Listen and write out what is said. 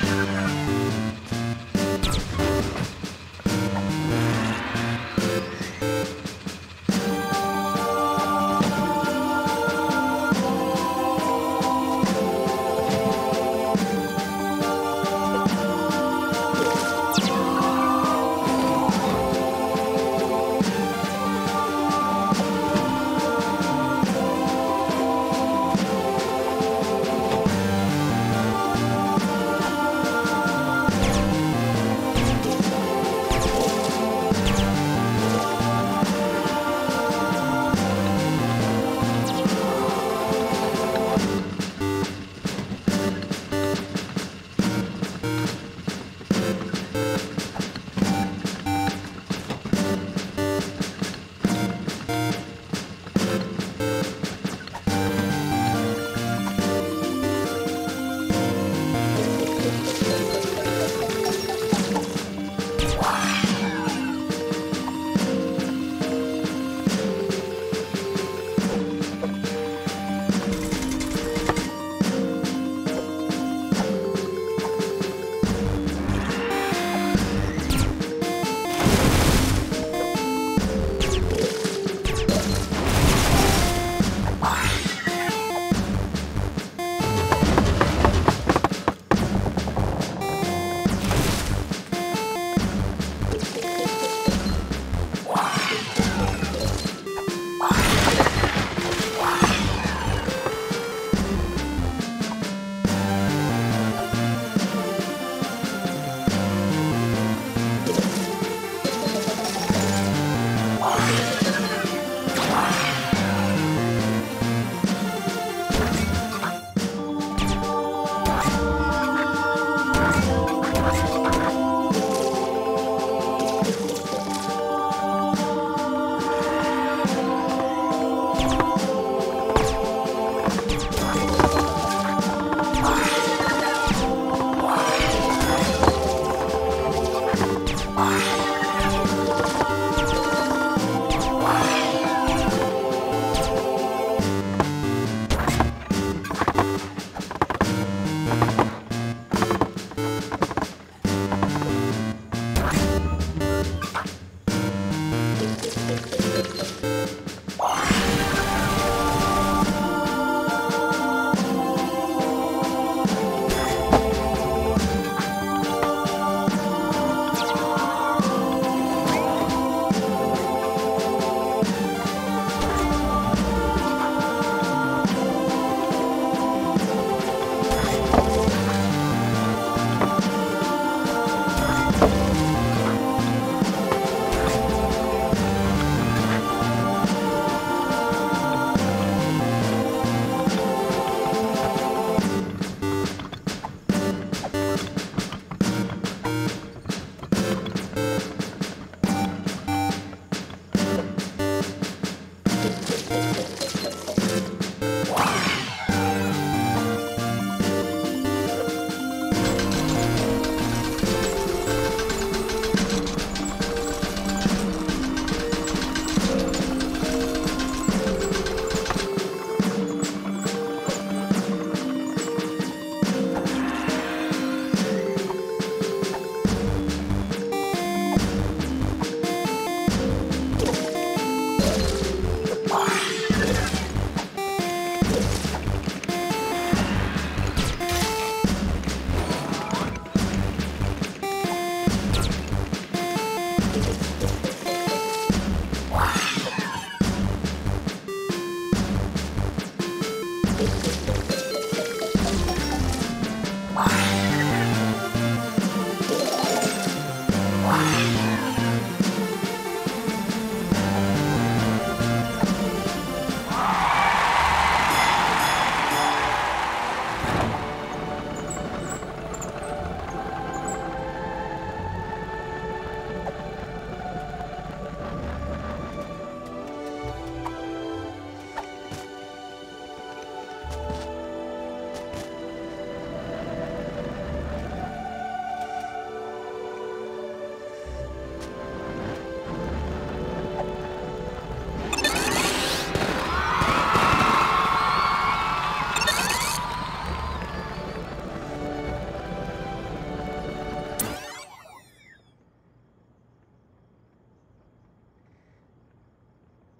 Bye.